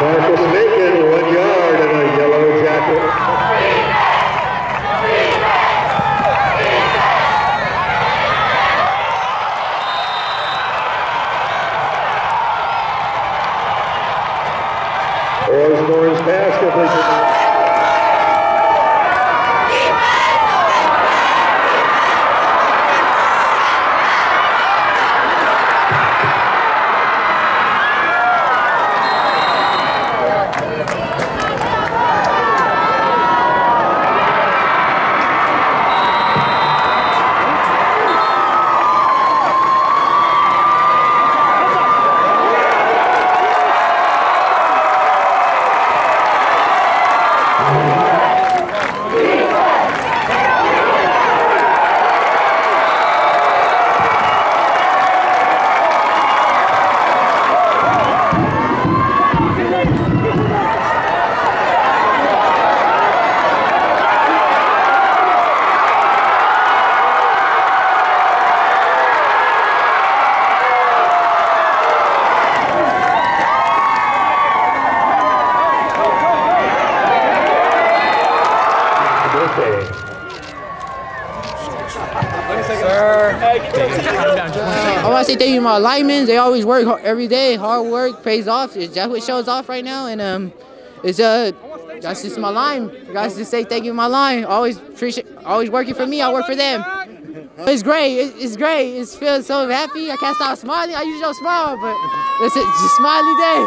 taken one yard in a yellow jacket. Osborne's pass completion. I want to say thank you to my linemen. They always work hard, every day. Hard work pays off. It's- That's what shows off right now. And um, it's uh, that's just my line. You guys just say thank you to my line. Always appreciate, always working for me. I work for them. It's great. It's great. It feels so happy. I can't stop smiling. I usually don't smile, but it's a just smiley day.